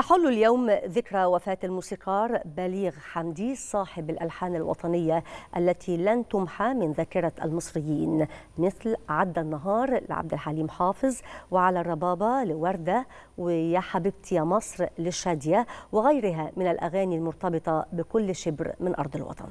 تحل اليوم ذكرى وفاة الموسيقار بليغ حمدي صاحب الألحان الوطنية التي لن تمحى من ذاكرة المصريين. مثل عدى النهار لعبد الحليم حافظ وعلى الربابة لوردة ويا حبيبتي يا مصر للشادية وغيرها من الأغاني المرتبطة بكل شبر من أرض الوطن.